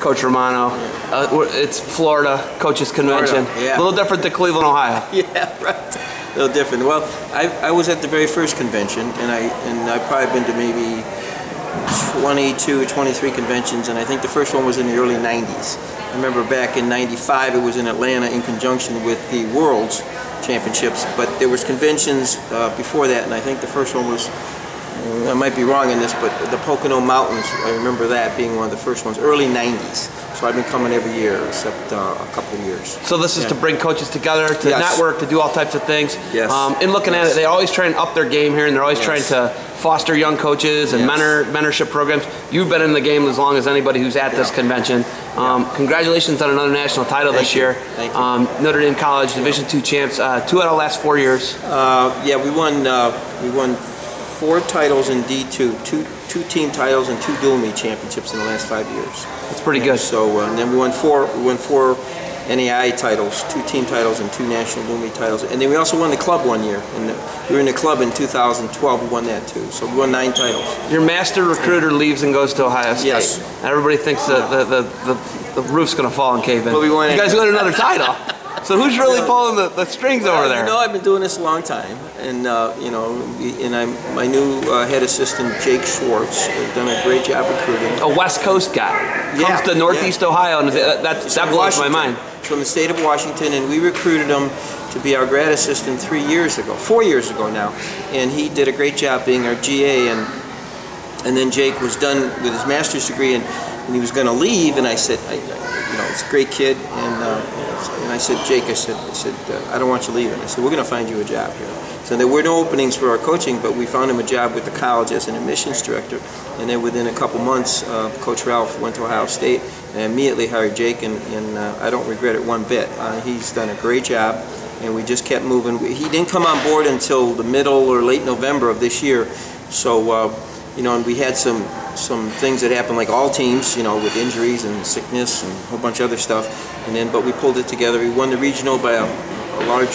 Coach Romano. Uh, it's Florida Coaches Convention. Florida, yeah. A little different than Cleveland, Ohio. Yeah, right. A little different. Well, I, I was at the very first convention, and I and I've probably been to maybe 22, 23 conventions, and I think the first one was in the early 90s. I remember back in 95, it was in Atlanta in conjunction with the World's Championships, but there was conventions uh, before that, and I think the first one was, I might be wrong in this, but the Pocono Mountains, I remember that being one of the first ones, early 90s. So I've been coming every year, except uh, a couple of years. So this is Yeah. to bring coaches together, to Yes. network, to do all types of things. Yes. Um, in looking at it, they always try and up their game here, and they're always Yes. trying to foster young coaches and Yes. mentor mentorship programs. You've been in the game as long as anybody who's at this convention. Um, Congratulations on another national title Thank this you. year. Thank you. Um, Notre Dame College Division two champs, uh, two out of the last four years. Uh, yeah, we won. Uh, we won four titles in D2, two two team titles and two dual meet championships in the last five years. That's pretty And good. So uh, and then we won four. We won four NAI titles, two team titles and two national dual meet titles. And then we also won the club one year. And the, we were in the club in 2012. We won that too. So we won nine titles. Your master recruiter leaves and goes to Ohio State. Yes. Everybody thinks that the, the, the, the roof's going to fall and cave in. But we won you guys win another title. So who's really pulling the, the strings over there? You know, I've been doing this a long time, and uh, you know, and I'm my new uh, head assistant Jake Schwartz has done a great job recruiting. a West Coast guy comes Yeah, to Northeast Ohio, and that, that, He's that blows my mind. He's from the state of Washington, and we recruited him to be our grad assistant three years ago, four years ago now, and he did a great job being our GA. And and then Jake was done with his master's degree, and, and he was going to leave. And I said, I, I- you know, it's a great kid, and uh, and I said, Jake, I said, I said, uh, I don't want you leaving. I said, we're going to find you a job here. So there were no openings for our coaching, but we found him a job with the college as an admissions director. And then within a couple months, uh, Coach Ralph went to Ohio State and immediately hired Jake, and, and uh, I don't regret it one bit. Uh, he's done a great job, and we just kept moving. He didn't come on board until the middle or late November of this year, so uh, you know, and we had some some things that happened, like all teams, you know, with injuries and sickness and a whole bunch of other stuff. And then, but we pulled it together. We won the regional by a, a large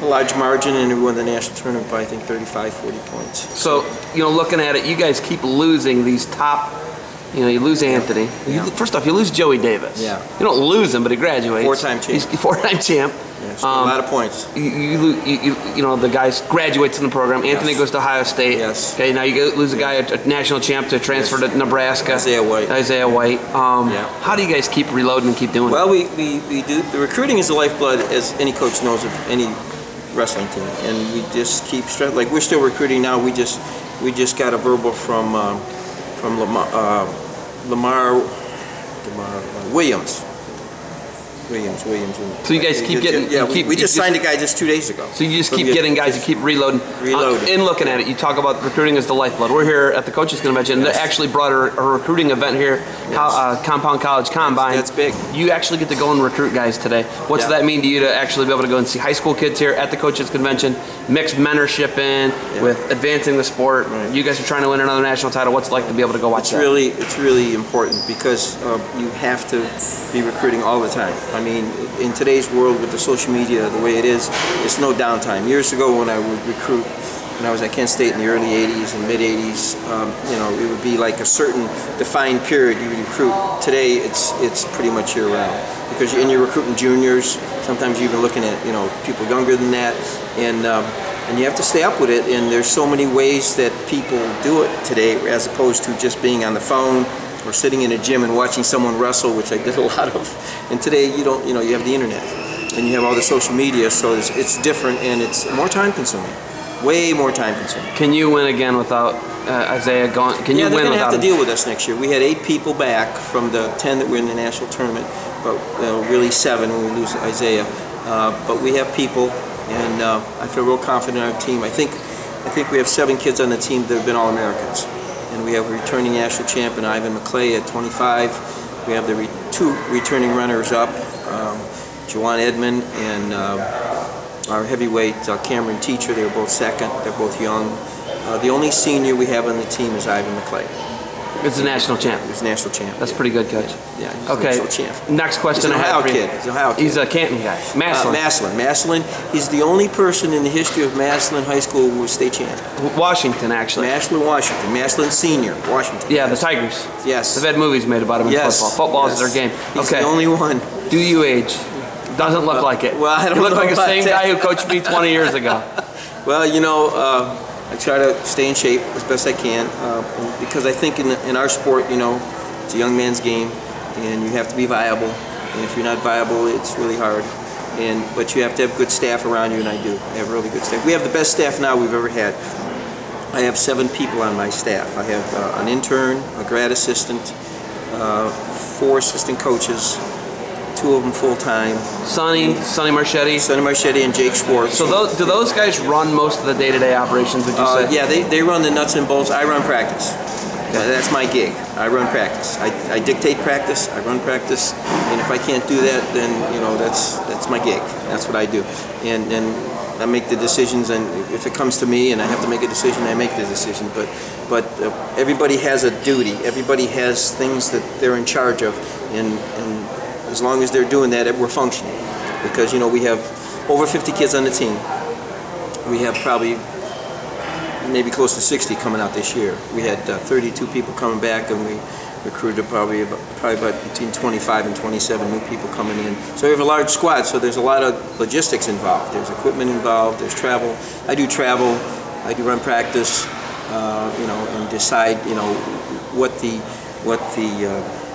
a large margin, and we won the national tournament by I think 35, 40 points. So, you know, looking at it, you guys keep losing these top. You know, you lose Anthony. You- first off, you lose Joey Davis. Yeah. You don't lose him, but he graduates. Four-time champ. He's four-time champ. Um, a lot of points. You, you, you, you, know, the guy graduates in the program. Anthony Yes. goes to Ohio State. Yes. Okay, now you lose a guy, a, a national champ, to transfer Yes. to Nebraska. Isaiah White. Isaiah White. Um, Yeah. How do you guys keep reloading and keep doing it? Well, we, we, we do. The recruiting is the lifeblood, as any coach knows of any wrestling team, and we just keep stress. Like we're still recruiting now. We just we just got a verbal from um, from Lamar, uh, Lamar, Lamar uh, Williams. Williams, Williams. and- So you guys keep getting- Yeah, keep- we just just- signed a guy just two days ago. So you just keep getting guys, you keep reloading. Reloading. Uh, in looking at it, you talk about recruiting as the lifeblood. We're here at the Coaches Convention. Yes. They actually brought a, a recruiting event here, co- uh, Compound College Combine. That's big. You actually get to go and recruit guys today. What's Yeah. that mean to you to actually be able to go and see high school kids here at the Coaches Convention, mix mentorship in Yeah. with advancing the sport? Right. You guys are trying to win another national title. What's it like to be able to go watch It's that? really, it's really important because uh, you have to be recruiting all the time. I mean, in today's world with the social media the way it is, it's no downtime. Years ago when I would recruit, when I was at Kent State in the early 80s and mid 80s, um, you know, it would be like a certain defined period you would recruit. Today, it's it's pretty much year round because you, and you're recruiting juniors. Sometimes you're even looking at you know people younger than that, and um, and you have to stay up with it. And there's so many ways that people do it today, as opposed to just being on the phone or sitting in a gym and watching someone wrestle, which I did a lot of. And today, you don't, you know, you have the internet and you have all the social media, so it's, it's different and it's more time consuming, way more time consuming. Can you win again without uh, Isaiah going? Can yeah, you they're win going to without have to him? deal with us next year. We had eight people back from the ten that were in the national tournament, but know, really seven when we lose Isaiah. Uh, but we have people, and uh, I feel real confident in our team. I think, I think we have seven kids on the team that have been All Americans, and we have a returning national champion Ivan McClay at 25. We have the re- two returning runners up, um, Juwan Edmond and uh, our heavyweight uh, Cameron Teacher. They were both second. They're both young. Uh, the only senior we have on the team is Ivan McClay. It's a national champ. Was national champ. That's yeah. pretty good, coach. Yeah, he's a Okay. national champ. Next question He's an I have Ohio kid. He's an Ohio kid. He's a Canton guy. Uh, Massillon. Massillon. Massillon. He's the only person in the history of Massillon High School who was state champ. Washington, actually. Massillon, Washington. Massillon Senior, Washington. Yeah, the Tigers. Yes. They've had movies made about him in Yes. football. Football is their game. He's okay. the only one. Do you age? Doesn't look like it. well, I don't you look know like the same that. guy who coached me 20 years ago. Well, you know, uh, I try to stay in shape as best I can uh, because I think in, in our sport, you know, it's a young man's game, and you have to be viable. And if you're not viable, it's really hard. And but you have to have good staff around you, and I do. I have really good staff. We have the best staff now we've ever had. I have seven people on my staff. I have uh, an intern, a grad assistant, uh, four assistant coaches, two of them full time, Sonny, Sonny Marchetti. Sonny Marchetti and Jake Schwartz. So those, do those guys run most of the day-to-day operations? Would you Uh, say? yeah, they, they run the nuts and bolts. I run practice. That- That's my gig. I run practice. I, I dictate practice. I run practice. And if I can't do that, then you know that's that's my gig. That's what I do. And and I make the decisions. And if it comes to me and I have to make a decision, I make the decision. But but uh, everybody has a duty. Everybody has things that they're in charge of. And and as long as they're doing that, we're functioning. Because you know we have over 50 kids on the team. We have probably maybe close to 60 coming out this year. We had uh, 32 people coming back, and we recruited probably about, probably about between 25 and 27 new people coming in. So we have a large squad. So there's a lot of logistics involved. There's equipment involved. There's travel. I do travel. I do run practice. Uh, you know, and decide you know what the what the uh,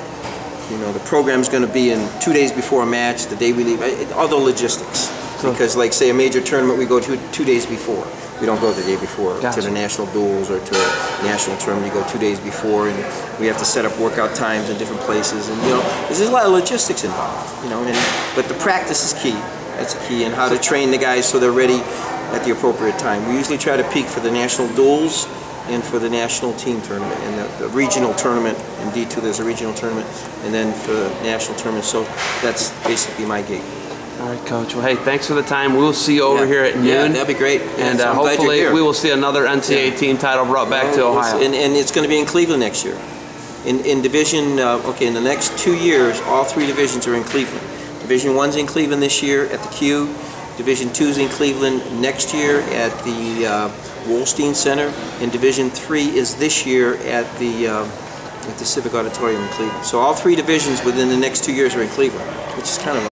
you know the program's going to be in two days before a match, the day we leave, all the logistics. So- because like say a major tournament, we go two two days before. We don't go the day before Gotcha. to the national duels or to a national tournament. You go two days before, and we have to set up workout times in different places. And you know, there's a lot of logistics involved. You know, and but the practice is key. That's key, and how to train the guys so they're ready at the appropriate time. We usually try to peak for the national duels and for the national team tournament and the, the regional tournament. In D2, there's a regional tournament, and then for the national tournament. So that's basically my gig. All right, Coach. Well, hey, thanks for the time. We'll see you over Yeah. here at noon. Yeah, that'd be great. And uh, I'm glad you're hopefully we will see another NCAA Yeah. team title brought back to Ohio. And, and it's going to be in Cleveland next year. In, in Division, uh, okay, in the next two years, all three divisions are in Cleveland. Division One's in Cleveland this year at the Q. Division Two's in Cleveland next year at the uh, Wolstein Center. And Division Three is this year at the uh, at the Civic Auditorium in Cleveland. So all three divisions within the next two years are in Cleveland, which is kind of